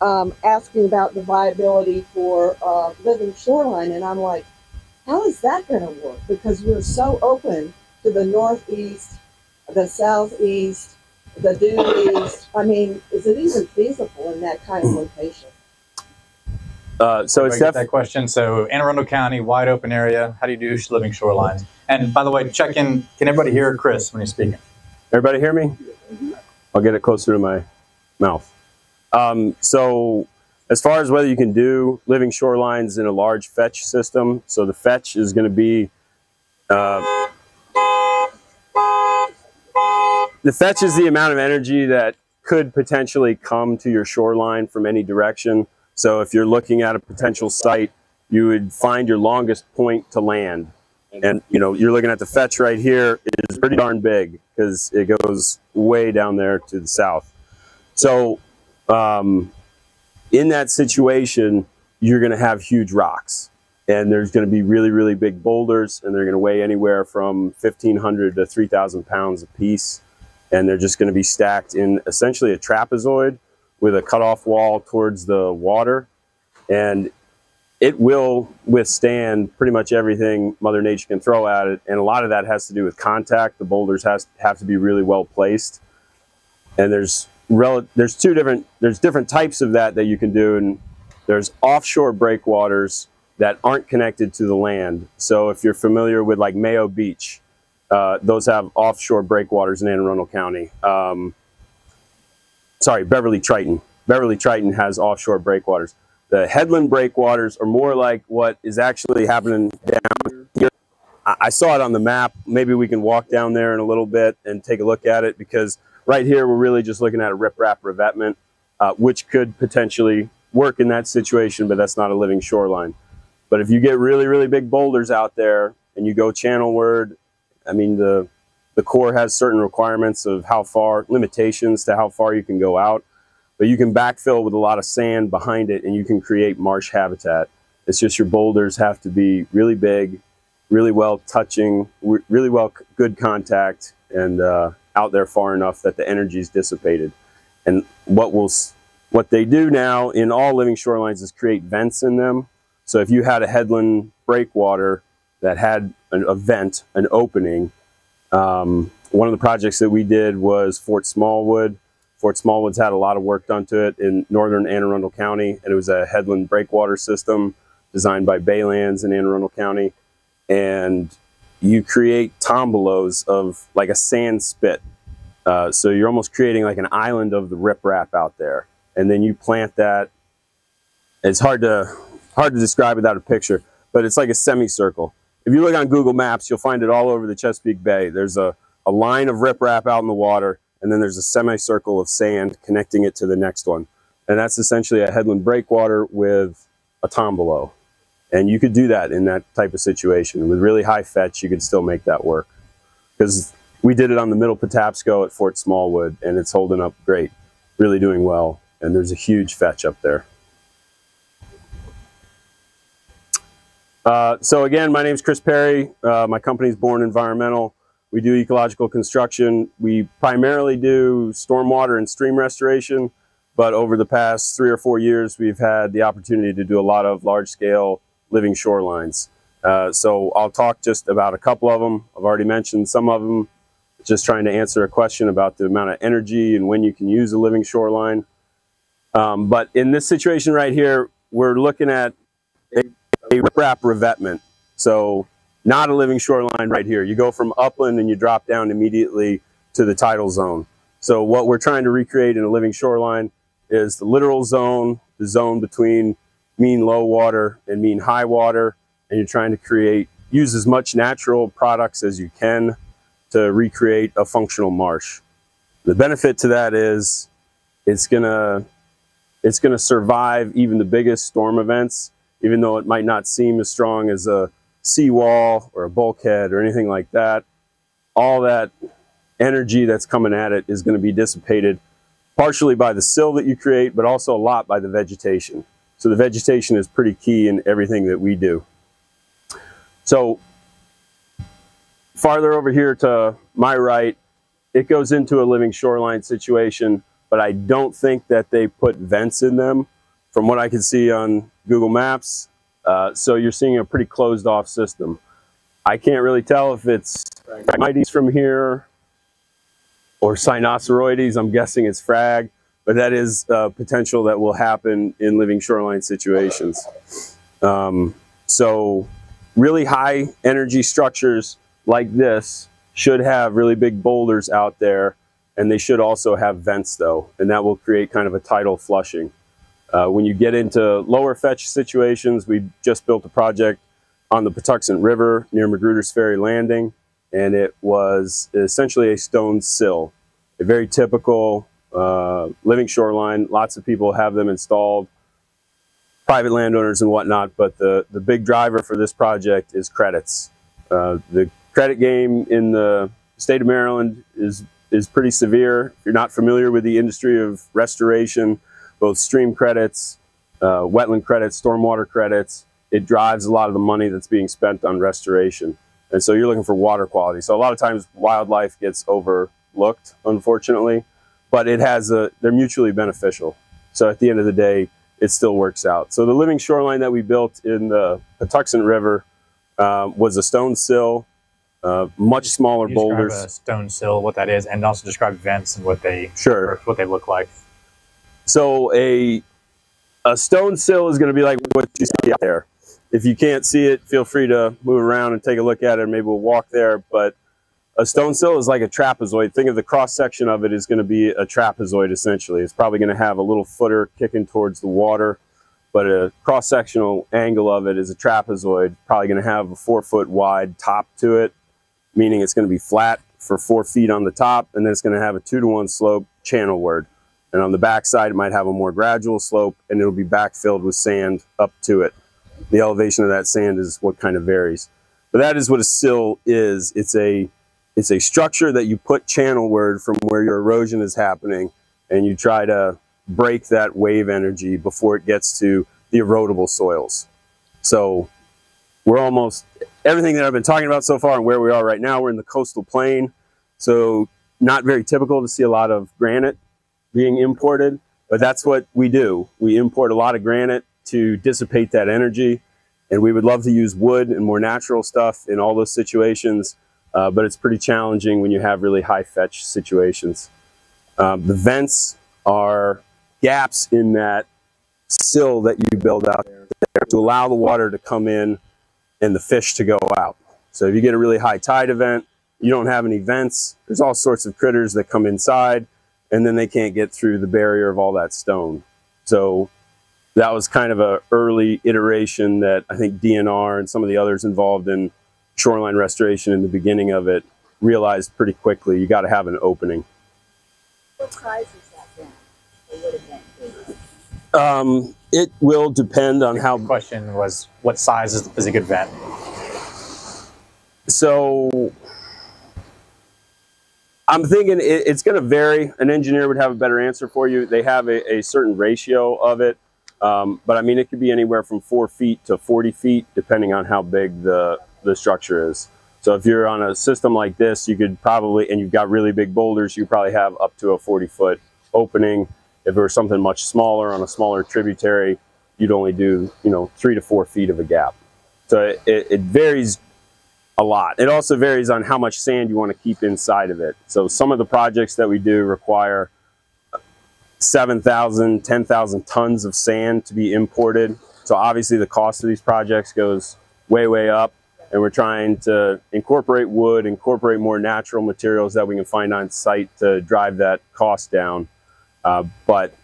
um, asking about the viability for uh, living shoreline, and I'm like, how is that going to work? Because we're so open to the northeast, the southeast, the due east. I mean, is it even feasible in that kind of location? Uh, so it's Everybody get that question. So Anne Arundel County, wide open area. How do you do living shorelines? And by the way, check in. Can everybody hear Chris when he's speaking? everybody hear me? I'll get it closer to my mouth. Um, so as far as whether you can do living shorelines in a large fetch system, so the fetch is going to be uh, the fetch is the amount of energy that could potentially come to your shoreline from any direction. So if you're looking at a potential site, you would find your longest point to land. And you know, you're looking at the fetch right here is pretty darn big because it goes way down there to the south. So um, in that situation, you're going to have huge rocks and there's going to be really, really big boulders and they're going to weigh anywhere from 1500 to 3000 pounds a piece. And they're just going to be stacked in essentially a trapezoid with a cutoff wall towards the water. And it will withstand pretty much everything Mother Nature can throw at it. And a lot of that has to do with contact. The boulders has, have to be really well placed. And there's there's two different there's different types of that that you can do. And there's offshore breakwaters that aren't connected to the land. So if you're familiar with like Mayo Beach, uh, those have offshore breakwaters in Anne Arundel County. Um, sorry, Beverly Triton. Beverly Triton has offshore breakwaters. The headland breakwaters are more like what is actually happening down here. I I saw it on the map. Maybe we can walk down there in a little bit and take a look at it because right here we're really just looking at a riprap revetment, uh, which could potentially work in that situation, but that's not a living shoreline. But if you get really, really big boulders out there and you go channelward, I mean, the, the Corps has certain requirements of how far, limitations to how far you can go out, but you can backfill with a lot of sand behind it and you can create marsh habitat. It's just your boulders have to be really big, really well touching, really well good contact, and uh, out there far enough that the energy is dissipated. And what will what they do now in all living shorelines is create vents in them. So if you had a headland breakwater that had an, a vent, an opening, um, one of the projects that we did was Fort Smallwood. Fort Smallwood's had a lot of work done to it in northern Anne Arundel County, and it was a headland breakwater system designed by Baylands in Anne Arundel County. And you create tombolos of like a sand spit. Uh, so you're almost creating like an island of the riprap out there. And then you plant that. It's hard to hard to describe without a picture, but it's like a semicircle. If you look on Google Maps, you'll find it all over the Chesapeake Bay. There's a, a line of riprap out in the water, and then there's a semicircle of sand connecting it to the next one. And that's essentially a headland breakwater with a tombolo. And you could do that in that type of situation. With really high fetch, you could still make that work. Because we did it on the middle Patapsco at Fort Smallwood, and it's holding up great, really doing well. And there's a huge fetch up there. Uh, so again, my name is Chris Perry. Uh, my company is Born Environmental. We do ecological construction. We primarily do stormwater and stream restoration, but over the past three or four years, we've had the opportunity to do a lot of large-scale living shorelines. Uh, so I'll talk just about a couple of them. I've already mentioned some of them. Just trying to answer a question about the amount of energy and when you can use a living shoreline. Um, but in this situation right here, we're looking at a a riprap revetment. So not a living shoreline right here. You go from upland and you drop down immediately to the tidal zone. So what we're trying to recreate in a living shoreline is the littoral zone, the zone between mean low water and mean high water, and you're trying to create use as much natural products as you can to recreate a functional marsh. The benefit to that is it's gonna it's gonna survive even the biggest storm events even though it might not seem as strong as a seawall or a bulkhead or anything like that, all that energy that's coming at it is going to be dissipated partially by the sill that you create, but also a lot by the vegetation. So the vegetation is pretty key in everything that we do. So farther over here to my right, it goes into a living shoreline situation, but I don't think that they put vents in them from what I can see on Google Maps. Uh, so you're seeing a pretty closed off system. I can't really tell if it's Phragmites from here or cynosuroides. I'm guessing it's frag, but that is uh, potential that will happen in living shoreline situations. Um, so really high energy structures like this should have really big boulders out there and they should also have vents though, and that will create kind of a tidal flushing. Uh, when you get into lower fetch situations, we just built a project on the Patuxent River near Magruder's Ferry Landing, and it was essentially a stone sill, a very typical uh, living shoreline. Lots of people have them installed, private landowners and whatnot, but the, the big driver for this project is credits. Uh, the credit game in the state of Maryland is is pretty severe. If you're not familiar with the industry of restoration, both stream credits, uh, wetland credits, stormwater credits, it drives a lot of the money that's being spent on restoration. And so you're looking for water quality. So a lot of times wildlife gets overlooked, unfortunately, but it has a, they're mutually beneficial. So at the end of the day, it still works out. So the living shoreline that we built in the Patuxent River uh, was a stone sill uh, much smaller boulders. Describe a stone sill, what that is, and also describe vents and what they Sure. what they look like. So a a stone sill is going to be like what you see out there. If you can't see it, feel free to move around and take a look at it. Maybe we'll walk there. But a stone sill is like a trapezoid. Think of the cross section of it is going to be a trapezoid essentially. It's probably going to have a little footer kicking towards the water, but a cross sectional angle of it is a trapezoid. Probably going to have a four foot wide top to it, meaning it's going to be flat for four feet on the top, and then it's going to have a two to one slope channelward. And on the back side, it might have a more gradual slope, and it'll be backfilled with sand up to it. The elevation of that sand is what kind of varies. But that is what a sill is. It's a it's a structure that you put channel channelward from where your erosion is happening, and you try to break that wave energy before it gets to the erodible soils. So we're almost everything that I've been talking about so far and where we are right now, we're in the coastal plain. So not very typical to see a lot of granite being imported, but that's what we do. We import a lot of granite to dissipate that energy. And we would love to use wood and more natural stuff in all those situations, uh, but it's pretty challenging when you have really high fetch situations. Um, the vents are gaps in that sill that you build out there to allow the water to come in and the fish to go out. So if you get a really high tide event, you don't have any vents, there's all sorts of critters that come inside and then they can't get through the barrier of all that stone. So that was kind of a early iteration that I think DNR and some of the others involved in shoreline restoration in the beginning of it realized pretty quickly you got to have an opening. What size is that then? Or would it be? Um, it will depend on how The question was, what size is, is a good vent? so I'm thinking it, it's going to vary. An engineer would have a better answer for you. They have a, a certain ratio of it, um, but I mean it could be anywhere from four feet to 40 feet, depending on how big the the structure is. So if you're on a system like this, you could probably, and you've got really big boulders, you probably have up to a 40 foot opening. If it were something much smaller on a smaller tributary, you'd only do you know three to four feet of a gap. So it, it, varies a lot. It also varies on how much sand you want to keep inside of it. So some of the projects that we do require 7,000, 10,000 tons of sand to be imported. So obviously the cost of these projects goes way, way up. And we're trying to incorporate wood, incorporate more natural materials that we can find on site to drive that cost down. Uh, but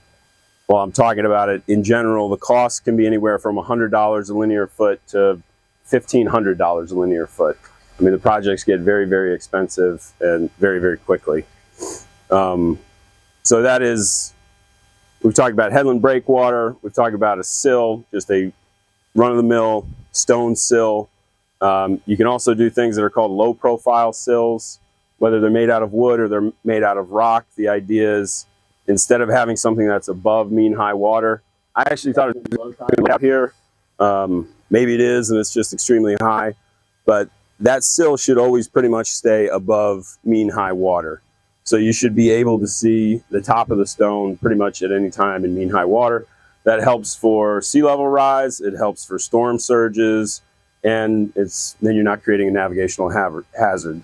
while I'm talking about it, in general, the cost can be anywhere from $100 a linear foot to $1,500 a linear foot. I mean, the projects get very, very expensive and very, very quickly. Um, so that is, we've talked about headland breakwater. We've talked about a sill, just a run-of-the-mill stone sill. Um, you can also do things that are called low-profile sills, whether they're made out of wood or they're made out of rock. The idea is instead of having something that's above mean high water, I actually thought it was out here. Um, maybe it is, and it's just extremely high. But that sill should always pretty much stay above mean high water. So you should be able to see the top of the stone pretty much at any time in mean high water. That helps for sea level rise. It helps for storm surges, and it's then you're not creating a navigational hazard.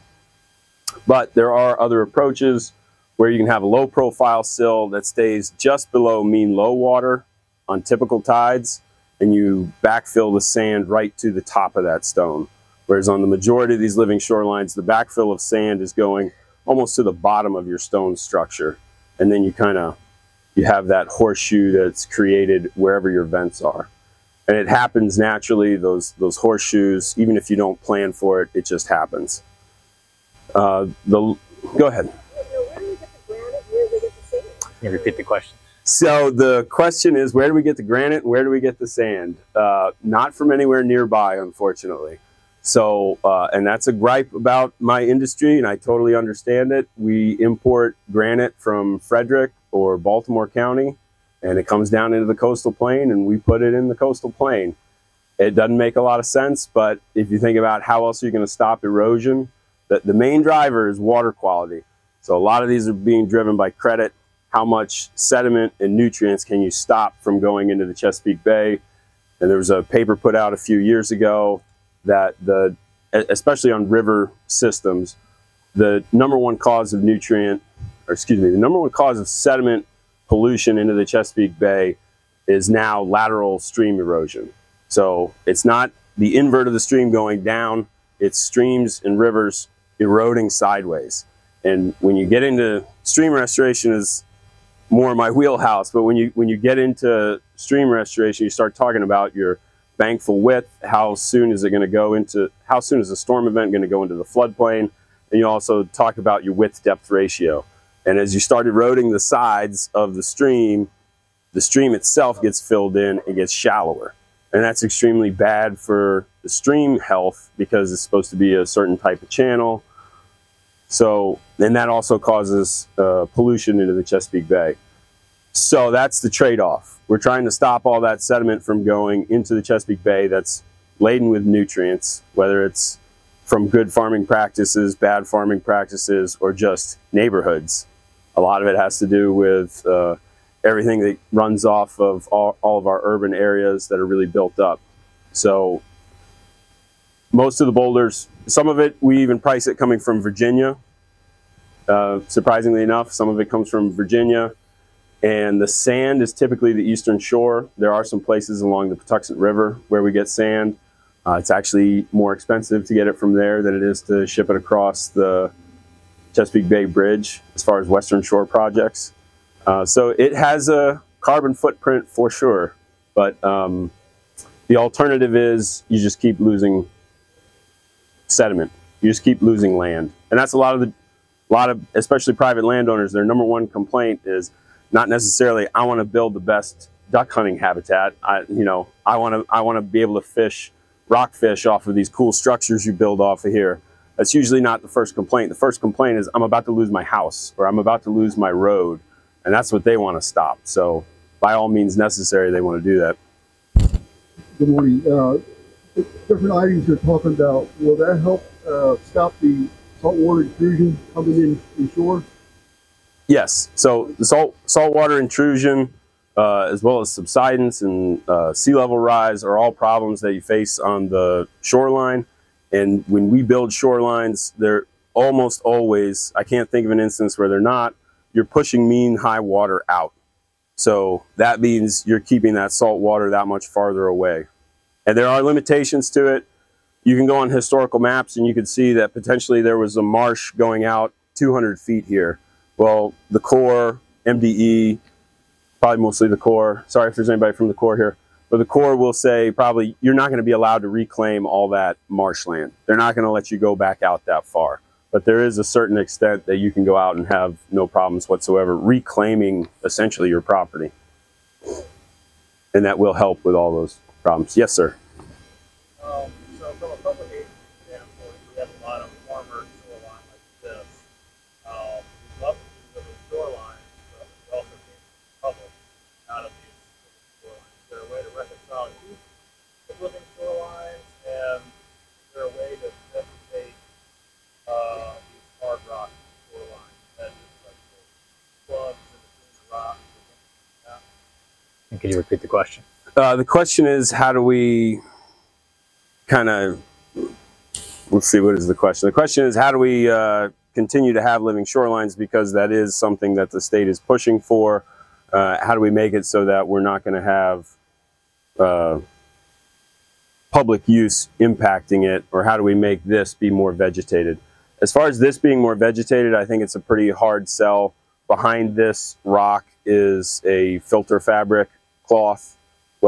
But there are other approaches where you can have a low profile sill that stays just below mean low water on typical tides, and you backfill the sand right to the top of that stone. Whereas on the majority of these living shorelines, the backfill of sand is going almost to the bottom of your stone structure. And then you kind of you have that horseshoe that's created wherever your vents are. And it happens naturally, those those horseshoes, even if you don't plan for it, it just happens. Uh, the go ahead. Where do we get the granite? Where do we get the sand? Can you repeat the question? So the question is, where do we get the granite and where do we get the sand? Uh, not from anywhere nearby, unfortunately. So, uh, and that's a gripe about my industry, and I totally understand it. We import granite from Frederick or Baltimore County, and it comes down into the coastal plain, and we put it in the coastal plain. It doesn't make a lot of sense, but if you think about how else are you going to stop erosion, the, the main driver is water quality. So a lot of these are being driven by credit. How much sediment and nutrients can you stop from going into the Chesapeake Bay? And there was a paper put out a few years ago that the, especially on river systems, the number one cause of nutrient, or excuse me, the number one cause of sediment pollution into the Chesapeake Bay is now lateral stream erosion. So it's not the invert of the stream going down, it's streams and rivers eroding sideways. And when you get into stream restoration is more my wheelhouse, but when you when you get into stream restoration, you start talking about your bankfull width, how soon is it going to go into how soon is the storm event going to go into the floodplain, and you also talk about your width depth ratio. And as you start eroding the sides of the stream, the stream itself gets filled in and gets shallower. And that's extremely bad for the stream health because it's supposed to be a certain type of channel. So, and that also causes uh, pollution into the Chesapeake Bay. So that's the trade-off. We're trying to stop all that sediment from going into the Chesapeake Bay that's laden with nutrients, whether it's from good farming practices, bad farming practices, or just neighborhoods. A lot of it has to do with uh, everything that runs off of all, all of our urban areas that are really built up. So most of the boulders, some of it, we even price it coming from Virginia. Uh, surprisingly enough, some of it comes from Virginia. And the sand is typically the eastern shore. There are some places along the Patuxent River where we get sand. Uh, it's actually more expensive to get it from there than it is to ship it across the Chesapeake Bay Bridge as far as Western Shore projects. Uh, so it has a carbon footprint for sure, but um, the alternative is you just keep losing sediment. You just keep losing land, and that's a lot of the, a lot of especially private landowners. Their number one complaint is not necessarily I want to build the best duck hunting habitat. I you know I want to I want to be able to fish rockfish off of these cool structures you build off of here. That's usually not the first complaint. The first complaint is I'm about to lose my house or I'm about to lose my road, and that's what they want to stop. So by all means necessary, they want to do that. Good morning. Uh, different items you're talking about, will that help uh, stop the saltwater intrusion coming in inshore? Yes. So the salt saltwater intrusion, uh, as well as subsidence and uh, sea level rise, are all problems that you face on the shoreline. And when we build shorelines, they're almost always. I can't think of an instance where they're not. You're pushing mean high water out. So that means you're keeping that salt water that much farther away. And there are limitations to it. You can go on historical maps and you can see that potentially there was a marsh going out 200 feet here. Well, the Corps, MDE, probably mostly the Corps. Sorry if there's anybody from the Corps here. But the Corps will say probably you're not going to be allowed to reclaim all that marshland. They're not going to let you go back out that far. But there is a certain extent that you can go out and have no problems whatsoever reclaiming essentially your property. And that will help with all those problems. Yes, sir. Uh, the question is, how do we kind of, let's see, what is the question? The question is, how do we uh, continue to have living shorelines because that is something that the state is pushing for. Uh, how do we make it so that we're not going to have uh, public use impacting it, or how do we make this be more vegetated? As far as this being more vegetated, I think it's a pretty hard sell. Behind this rock is a filter fabric cloth,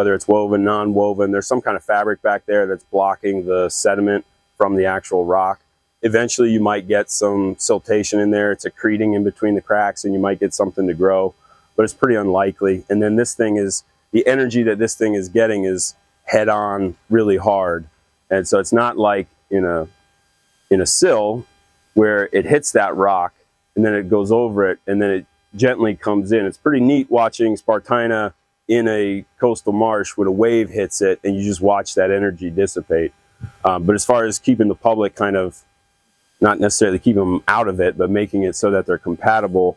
whether it's woven, non-woven. There's some kind of fabric back there that's blocking the sediment from the actual rock. Eventually you might get some siltation in there. It's accreting in between the cracks and you might get something to grow, but it's pretty unlikely. And then this thing is, the energy that this thing is getting is head on really hard. And so it's not like in a, in a sill where it hits that rock and then it goes over it and then it gently comes in. It's pretty neat watching Spartina in a coastal marsh when a wave hits it and you just watch that energy dissipate. Um, but as far as keeping the public kind of, not necessarily keeping them out of it, but making it so that they're compatible,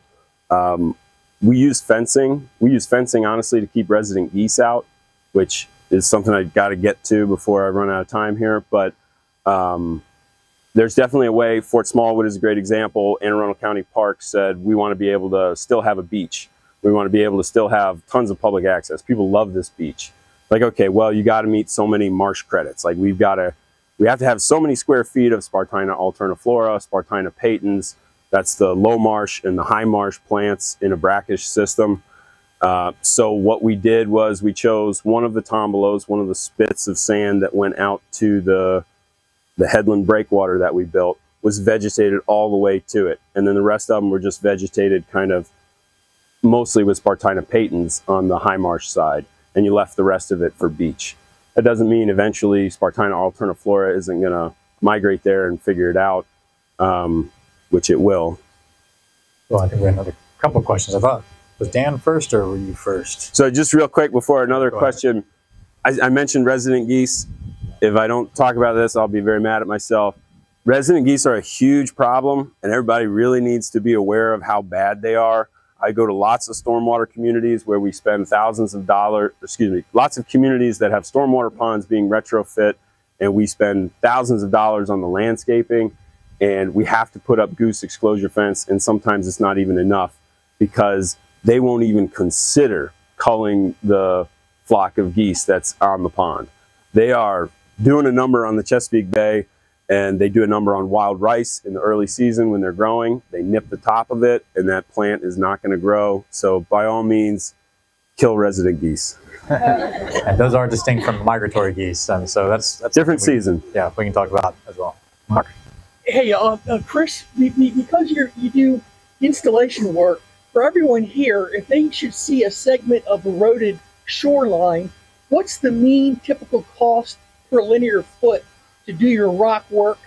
um, we use fencing. We use fencing, honestly, to keep resident geese out, which is something I've got to get to before I run out of time here. But um, there's definitely a way. Fort Smallwood is a great example. Anne Arundel County Park said we want to be able to still have a beach. We want to be able to still have tons of public access. People love this beach. Like, okay, well, you got to meet so many marsh credits. Like, we've got to, we have to have so many square feet of Spartina alterniflora, Spartina patens. That's the low marsh and the high marsh plants in a brackish system. Uh, so what we did was we chose one of the tombolos, one of the spits of sand that went out to the the headland breakwater that we built was vegetated all the way to it. And then the rest of them were just vegetated kind of mostly with Spartina patens on the high marsh side. And you left the rest of it for beach. That doesn't mean eventually Spartina alterniflora isn't going to migrate there and figure it out, um, which it will. Well, I think we have another couple of questions. I thought, was Dan first or were you first? So just real quick before another Go question, I, I mentioned resident geese. If I don't talk about this, I'll be very mad at myself. Resident geese are a huge problem, and everybody really needs to be aware of how bad they are. I go to lots of stormwater communities where we spend thousands of dollars, excuse me, lots of communities that have stormwater ponds being retrofit, and we spend thousands of dollars on the landscaping, and we have to put up goose exclosure fence, and sometimes it's not even enough because they won't even consider culling the flock of geese that's on the pond. They are doing a number on the Chesapeake Bay and they do a number on wild rice in the early season when they're growing. They nip the top of it and that plant is not going to grow. So by all means, kill resident geese. and those are distinct from migratory geese, and so that's that's Different we- season. Yeah, we can talk about as well. Mark. Hey, uh, uh, Chris, be, be, because you're, you do installation work, for everyone here, if they should see a segment of eroded shoreline, what's the mean typical cost per linear foot to do your rock work,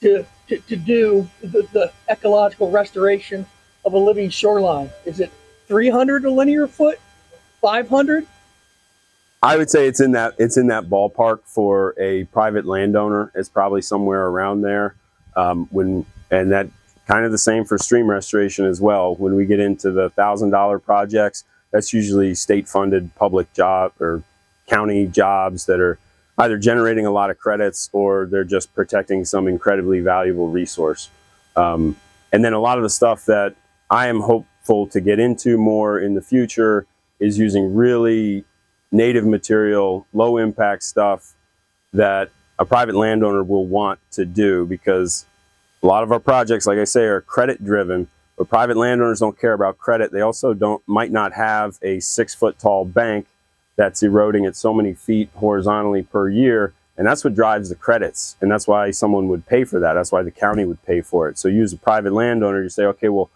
to, to, to do the, the ecological restoration of a living shoreline? Is it 300 a linear foot? 500? I would say it's in that it's in that ballpark for a private landowner. It's probably somewhere around there. Um, when and that kind of the same for stream restoration as well. When we get into the thousand dollar projects, that's usually state funded public job or county jobs that are either generating a lot of credits or they're just protecting some incredibly valuable resource. Um, and then a lot of the stuff that I am hopeful to get into more in the future is using really native material, low impact stuff that a private landowner will want to do because a lot of our projects, like I say, are credit driven, but private landowners don't care about credit. They also don't might not have a six foot tall bank that's eroding at so many feet horizontally per year. And that's what drives the credits. And that's why someone would pay for that. That's why the county would pay for it. So you as a private landowner, you say, okay, well,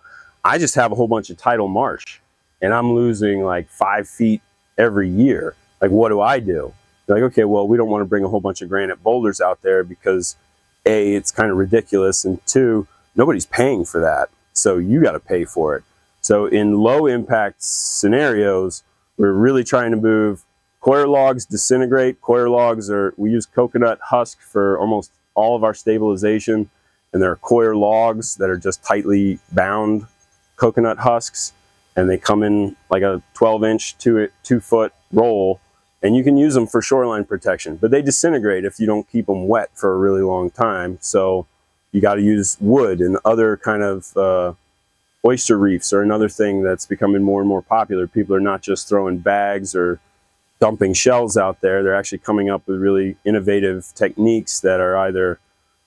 I just have a whole bunch of tidal marsh and I'm losing like five feet every year. Like, what do I do? They're like, okay, well, we don't want to bring a whole bunch of granite boulders out there because A, it's kind of ridiculous. And two, nobody's paying for that. So you got to pay for it. So in low impact scenarios, we're really trying to move coir logs disintegrate. Coir logs are, we use coconut husk for almost all of our stabilization. And there are coir logs that are just tightly bound coconut husks. And they come in like a 12 inch, two, two foot roll. and you can use them for shoreline protection, but they disintegrate if you don't keep them wet for a really long time. So you got to use wood and other kind of uh, oyster reefs are another thing that's becoming more and more popular. People are not just throwing bags or dumping shells out there. They're actually coming up with really innovative techniques that are either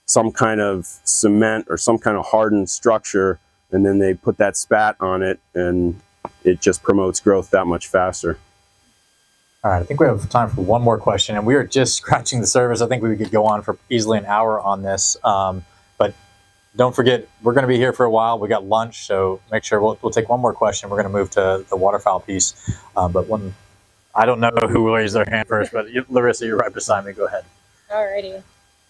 some kind of cement or some kind of hardened structure, and then they put that spat on it, and it just promotes growth that much faster. All right, I think we have time for one more question, and we are just scratching the surface. I think we could go on for easily an hour on this, um, but don't forget we're going to be here for a while. We got lunch, so make sure we'll, we'll take one more question. We're going to move to the waterfowl piece, uh, but one I don't know who raised their hand first, but you, Larissa, you're right beside me. Go ahead. Alrighty.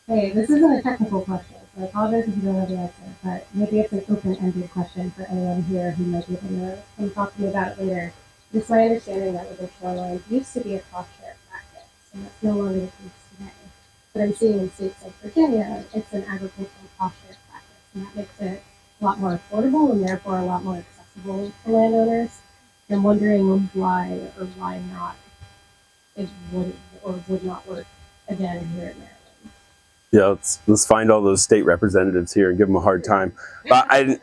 Hey, this isn't a technical question, so I apologize if you don't know the answer, but maybe it's an open-ended question for anyone here who might be able to come talk to me about it later. It's my understanding that with the shorelines used to be a cost share practice, and that's no longer the case today. But I'm seeing in states like Virginia, it's an agricultural cost share practice, and that makes it a lot more affordable and therefore a lot more accessible to landowners. I'm wondering why or why not it would or would not work again here in Maryland. Yeah, let's let's find all those state representatives here and give them a hard time. But I,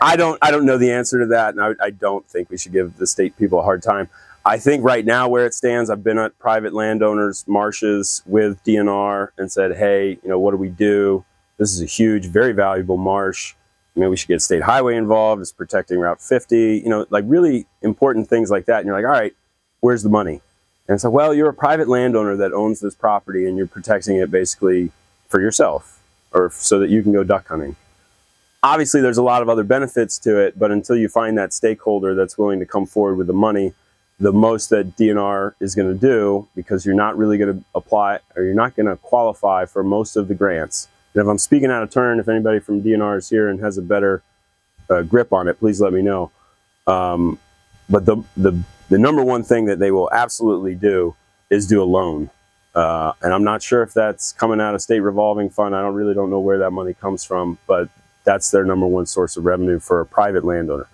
I don't I don't know the answer to that, and I, I don't think we should give the state people a hard time. I think right now where it stands, I've been at private landowners marshes with DNR and said, hey, you know, what do we do? This is a huge, very valuable marsh. Maybe we should get state highway involved. It's protecting Route 50. You know, like really important things like that. And you're like, all right, where's the money? And so, well, you're a private landowner that owns this property and you're protecting it basically for yourself or so that you can go duck hunting. Obviously, there's a lot of other benefits to it, but until you find that stakeholder that's willing to come forward with the money, the most that DNR is going to do, because you're not really going to apply or you're not going to qualify for most of the grants. And if I'm speaking out of turn, if anybody from DNR is here and has a better uh, grip on it, please let me know. Um, but the, the, the number one thing that they will absolutely do is do a loan. Uh, and I'm not sure if that's coming out of state revolving fund. I don't really don't know where that money comes from, but that's their number one source of revenue for a private landowner.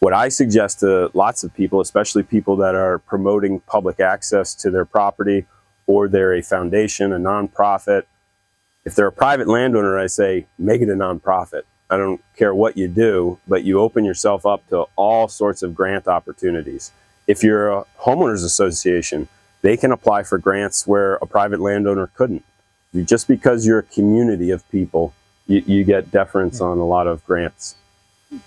What I suggest to lots of people, especially people that are promoting public access to their property or they're a foundation, a nonprofit, if they're a private landowner, I say make it a nonprofit. I don't care what you do, but you open yourself up to all sorts of grant opportunities. If you're a homeowners association, they can apply for grants where a private landowner couldn't. You, just because you're a community of people, you, you get deference on a lot of grants. All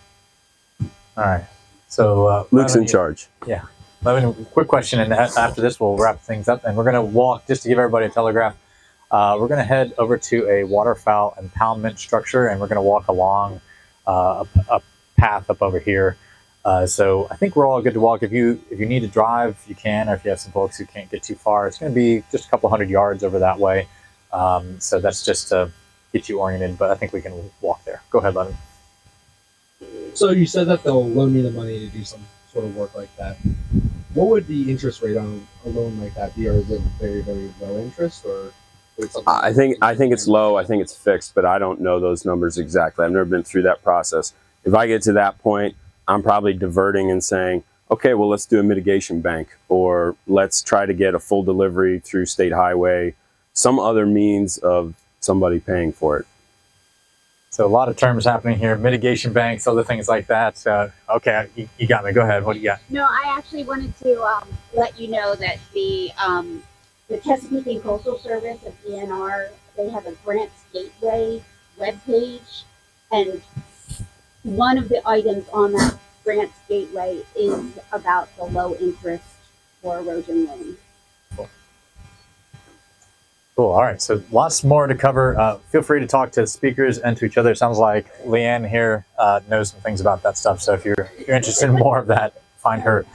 right. So uh, Luke's in Levin, charge. Levin, quick question, and after this, we'll wrap things up. And we're going to walk just to give everybody a telegraph. Uh, we're going to head over to a waterfowl impoundment structure, and we're going to walk along uh, a, a path up over here. Uh, so I think we're all good to walk. If you if you need to drive, you can, or if you have some folks who can't get too far, it's going to be just a couple hundred yards over that way. Um, so that's just to get you oriented. But I think we can walk there. Go ahead, Levin. So you said that they'll loan me the money to do some sort of work like that. What would the interest rate on a loan like that be, or is it very, very low interest, or? I think I think it's low. I think it's fixed, but I don't know those numbers exactly. I've never been through that process. If I get to that point, I'm probably diverting and saying, okay, well, let's do a mitigation bank, or let's try to get a full delivery through state highway, some other means of somebody paying for it. So a lot of terms happening here: mitigation banks, other things like that. Uh, okay, you, you got me. Go ahead. What do you got? No, I actually wanted to um, let you know that the um, the Chesapeake and Coastal Service of DNR they have a grants gateway webpage, and one of the items on that grants gateway is about the low interest for erosion loan. Cool. All right. So lots more to cover. Uh, feel free to talk to speakers and to each other. Sounds like Leanne here uh, knows some things about that stuff. So if you're, if you're interested in more of that, find her.